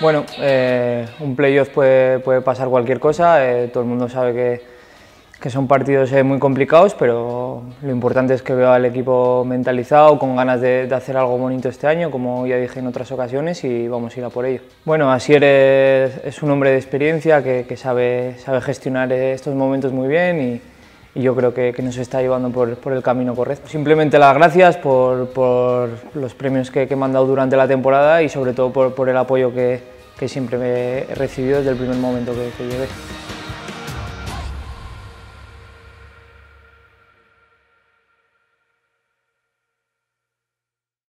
Bueno, eh, un playoff puede, puede, pasar cualquier cosa, eh, todo el mundo sabe que, que son partidos eh, muy complicados, pero lo importante es que veo al equipo mentalizado, con ganas de, de, hacer algo bonito este año, como ya dije en otras ocasiones, y vamos a ir a por ello. Bueno, Asier es, es un hombre de experiencia que, que sabe, sabe gestionar estos momentos muy bien y, y yo creo que, que, nos está llevando por, por, el camino correcto. Simplemente las gracias por, por los premios que, que, me han dado durante la temporada y sobre todo por, por el apoyo que, que siempre me he recibido desde el primer momento que, llegué.